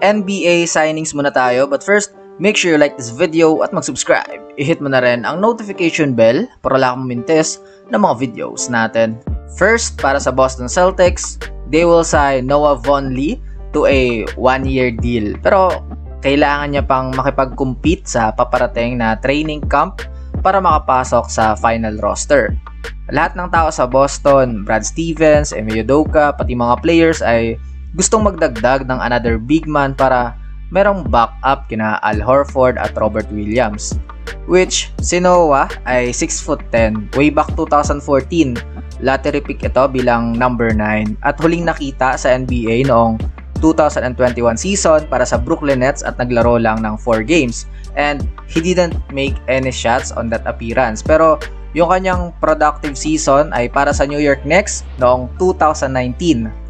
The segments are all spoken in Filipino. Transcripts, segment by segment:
NBA signings muna tayo but first, make sure you like this video at mag-subscribe. I-hit mo na rin ang notification bell para lang mintes ng mga videos natin. First, para sa Boston Celtics, they will sign Noah Vonleh to a one-year deal. Pero kailangan niya pang makipag-compete sa paparating na training camp para makapasok sa final roster. Lahat ng tao sa Boston, Brad Stevens, Emi Udoka, pati mga players ay gustong magdagdag ng another big man para merong backup kina Al Horford at Robert Williams. Which si Noah ay 6'10 way back 2014. Lottery pick ito bilang number 9 at huling nakita sa NBA noong 2021 season para sa Brooklyn Nets at naglaro lang ng 4 games and he didn't make any shots on that appearance pero yung kanyang productive season ay para sa New York Knicks noong 2019.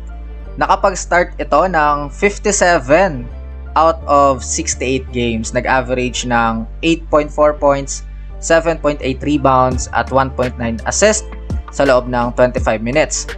Nakapag-start ito ng 57 out of 68 games. Nag-average ng 8.4 points, 7.8 rebounds at 1.9 assist sa loob ng 25 minutes.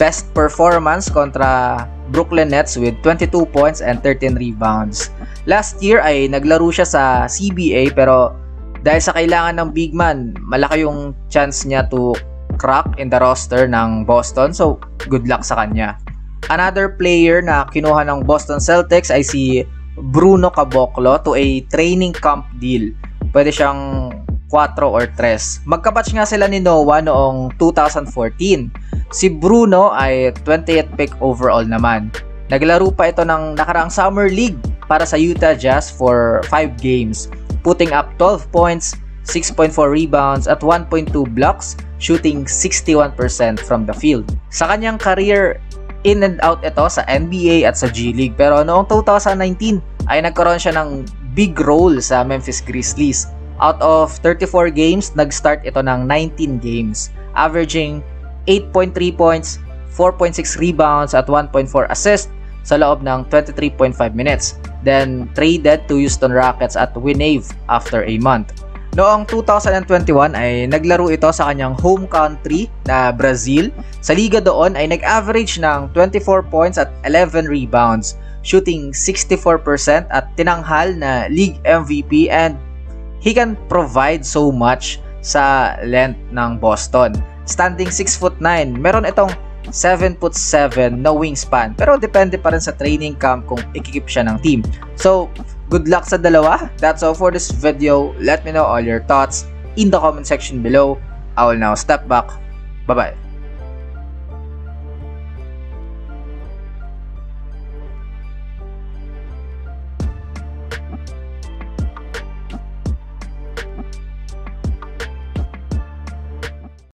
Best performance kontra Brooklyn Nets with 22 points and 13 rebounds. Last year ay naglaro siya sa CBA pero dahil sa kailangan ng big man, malaki yung chance niya to crack in the roster ng Boston. So, good luck sa kanya. Another player na kinuha ng Boston Celtics ay si Bruno Caboclo to a training camp deal. Pwede siyang 4 or 3. Magkabatch nga sila ni Noah noong 2014. Si Bruno ay 28th pick overall naman. Naglaro pa ito ng nakaraang Summer League para sa Utah Jazz for 5 games putting up 12 points, 6.4 rebounds at 1.2 blocks, shooting 61% from the field. Sa kanyang career, in and out ito sa NBA at sa G League pero noong 2019 ay nagkaroon siya ng big role sa Memphis Grizzlies. Out of 34 games, nag-start ito ng 19 games, averaging 8.3 points, 4.6 rebounds at 1.4 assists sa loob ng 23.5 minutes then traded to Houston Rockets at Winave after a month. Noong 2021 ay naglaro ito sa kanyang home country na Brazil. Sa liga doon ay nag-average ng 24 points at 11 rebounds, shooting 64% at tinanghal na league MVP and he can provide so much sa length ng Boston. Standing 6 foot 9, meron itong 7 foot 7 na wingspan. Pero depende pa rin sa training camp kung ikikip siya ng team. So, good luck sa dalawa. That's all for this video. Let me know all your thoughts in the comment section below. I will now step back. Bye-bye.